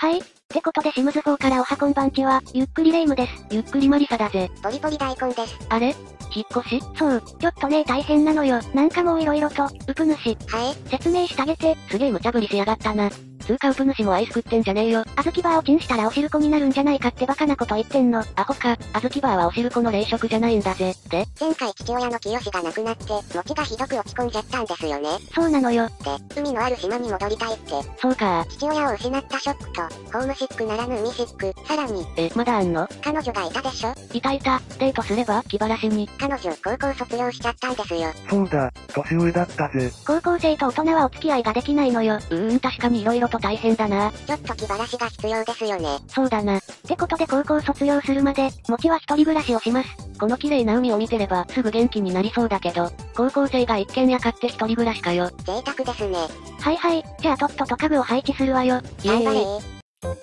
はい。ってことでシムズ4からおはこんばんちは、ゆっくりレ夢ムです。ゆっくりマリサだぜ。ポリポリ大根です。あれ？引っ越し？そう、ちょっとね大変なのよ。なんかもう色々と、うぷ主、はい。説明してあげて、すげえ無茶ぶりしやがったな。通貨ウプ主もアイス食ってんじゃねえよ。あずきバーをチンしたらおしるこになるんじゃないかってバカなこと言ってんの。アホか、あずきバーはおしるこの冷食じゃないんだぜ。で、前回父親の清が亡くなって、餅がひどく落ち込んじゃったんですよね。そうなのよ。で、海のある島に戻りたいって。そうか父親を失ったショックと、ホームシックならぬ海シック。さらに、え、まだあんの？彼女がいたでしょ？いたいた、デートすれば気晴らしに。彼女、高校卒業しちゃったんですよ。そうだ、年上だったぜ。高校生と大人はお付き合いができないのよ。うーん確かに色々と大変だな。ちょっと気晴らしが必要ですよね。そうだな。ってことで高校卒業するまで、もちは一人暮らしをします。この綺麗な海を見てればすぐ元気になりそうだけど、高校生が一軒家買って一人暮らしかよ。贅沢ですね。はいはい、じゃあとっとと家具を配置するわよ。イエ頑張れーイ。大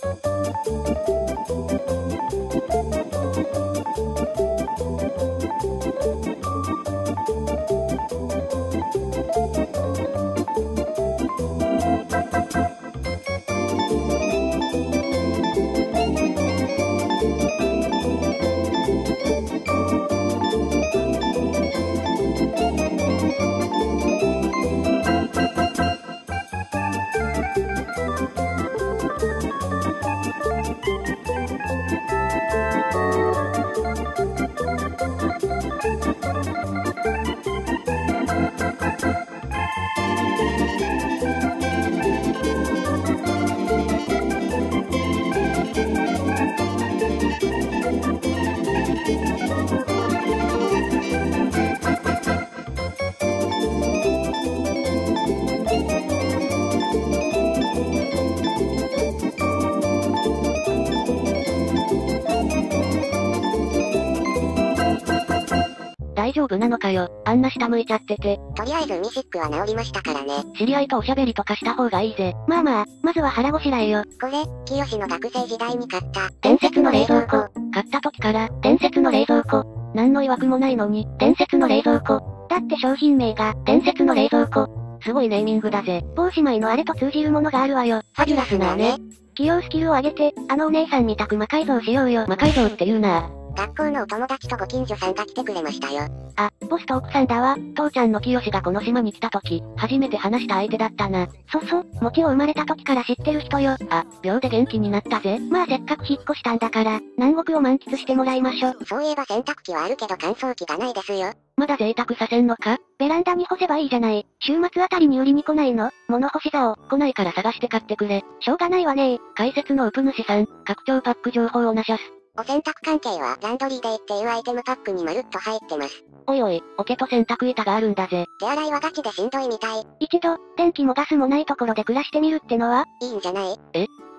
嗯。丈夫なのかよ。あんな下向いちゃってて。とりあえず海シックは治りましたからね。知り合いとおしゃべりとかした方がいいぜ。まあまあ、まずは腹ごしらえよ。これ、清の学生時代に買った、伝説の冷蔵庫。買った時から、伝説の冷蔵庫。何の曰くもないのに、伝説の冷蔵庫。だって商品名が、伝説の冷蔵庫。すごいネーミングだぜ。某姉妹のあれと通じるものがあるわよ。ファビュラスなね。器用スキルを上げて、あのお姉さんみたく魔改造しようよ。魔改造って言うな学校のお友達とご近所さんが来てくれましたよ。あ、ボスと奥さんだわ。父ちゃんの清がこの島に来た時、初めて話した相手だったな。そそ、もちを生まれた時から知ってる人よ。あ、秒で元気になったぜ。まあせっかく引っ越したんだから、南国を満喫してもらいましょ。そういえば洗濯機はあるけど乾燥機がないですよ。まだ贅沢させんのか？ベランダに干せばいいじゃない。週末あたりに売りに来ないの？物干し竿。来ないから探して買ってくれ。しょうがないわね解説のウプ主さん、拡張パック情報をなしゃす。お洗濯関係はランドリーデーっていうアイテムパックにまるっと入ってます。おいおい、桶と洗濯板があるんだぜ。手洗いはガチでしんどいみたい。一度、電気もガスもないところで暮らしてみるってのは？いいんじゃない？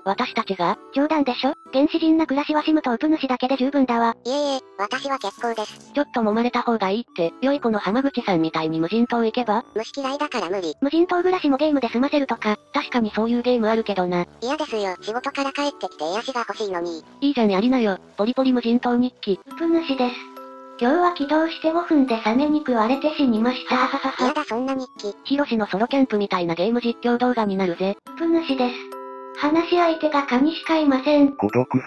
私たちが冗談でしょ？原始人な暮らしはシムとウプ主だけで十分だわ。いえいえ、私は結構です。ちょっと揉まれた方がいいって、良い子の浜口さんみたいに無人島行けば？虫嫌いだから無理。無人島暮らしもゲームで済ませるとか、確かにそういうゲームあるけどな。嫌ですよ。仕事から帰ってきて癒しが欲しいのに。いいじゃんやりなよ。ポリポリ無人島日記。ウプ主です。今日は起動して5分でサメに食われて死にました。はははは。嫌だそんな日記。ヒロシのソロキャンプみたいなゲーム実況動画になるぜ。ウプ主です。話し相手がカニしかいません。孤独す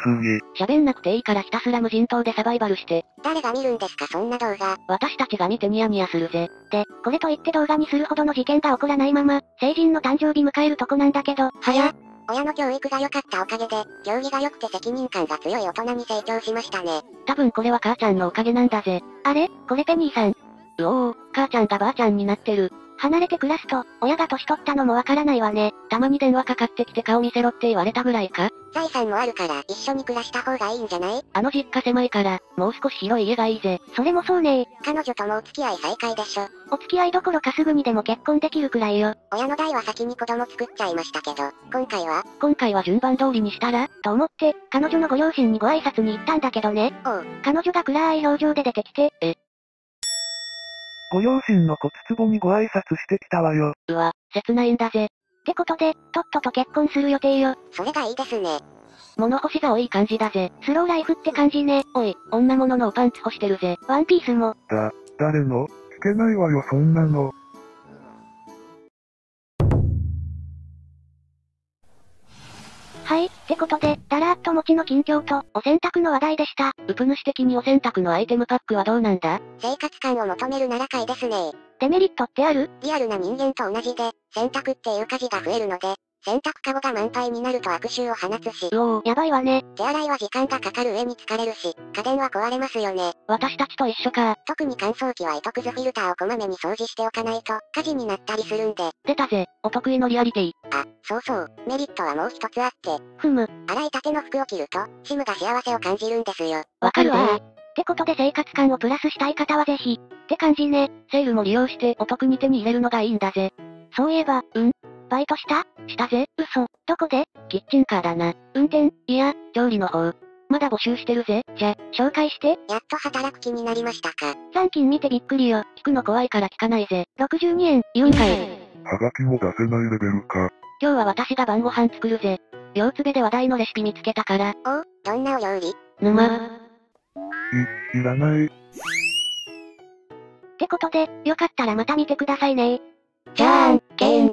ぎ。喋んなくていいからひたすら無人島でサバイバルして、誰が見るんですかそんな動画。私たちが見てニヤニヤするぜ。で、これといって動画にするほどの事件が起こらないまま、成人の誕生日迎えるとこなんだけど、早っ。親の教育が良かったおかげで、行儀が良くて責任感が強い大人に成長しましたね。多分これは母ちゃんのおかげなんだぜ。あれ？これペニーさん。うおー、母ちゃんがばあちゃんになってる。離れて暮らすと、親が年取ったのもわからないわね。たまに電話かかってきて顔見せろって言われたぐらいか財産もあるから一緒に暮らした方がいいんじゃない？あの実家狭いから、もう少し広い家がいいぜ。それもそうね彼女ともお付き合い再開でしょ。お付き合いどころかすぐにでも結婚できるくらいよ。親の代は先に子供作っちゃいましたけど、今回は、今回は順番通りにしたら？と思って、彼女のご両親にご挨拶に行ったんだけどね。おう、彼女が暗い表情で出てきて、ご両親の骨壺にご挨拶してきたわよ。うわ、切ないんだぜ。ってことで、とっとと結婚する予定よ。それがいいですね。物干しが多い感じだぜ。スローライフって感じね。おい、女物のおパンツ干してるぜ。ワンピースも、だ、誰の？聞けないわよそんなの。はい、ってことで、だらーっと餅の近況と、お洗濯の話題でした。ウプ主的にお洗濯のアイテムパックはどうなんだ？生活感を求めるなら買いですねデメリットってある？リアルな人間と同じで、洗濯っていう家事が増えるので、洗濯カゴが満杯になると悪臭を放つし、うおー、やばいわね。手洗いは時間がかかる上に疲れるし、家電は壊れますよね。私たちと一緒か。特に乾燥機は糸くずフィルターをこまめに掃除しておかないと、火事になったりするんで。出たぜ、お得意のリアリティ。あ、そうそう、メリットはもう一つあって、ふむ、洗いたての服を着ると、シムが幸せを感じるんですよ。わかるわってことで生活感をプラスしたい方はぜひ。って感じね。セールも利用してお得に手に入れるのがいいんだぜ。そういえば、うんバイトした？したぜ。嘘。どこで？キッチンカーだな。運転？いや、調理の方。まだ募集してるぜ。じゃ、紹介して。やっと働く気になりましたか。残金見てびっくりよ。聞くの怖いから聞かないぜ。62円。言うんかい。はがきも出せないレベルか。今日は私が晩ご飯作るぜ。両つべで話題のレシピ見つけたから。おどんなお料理？沼。いらない。ってことで、よかったらまた見てくださいねじゃんけん、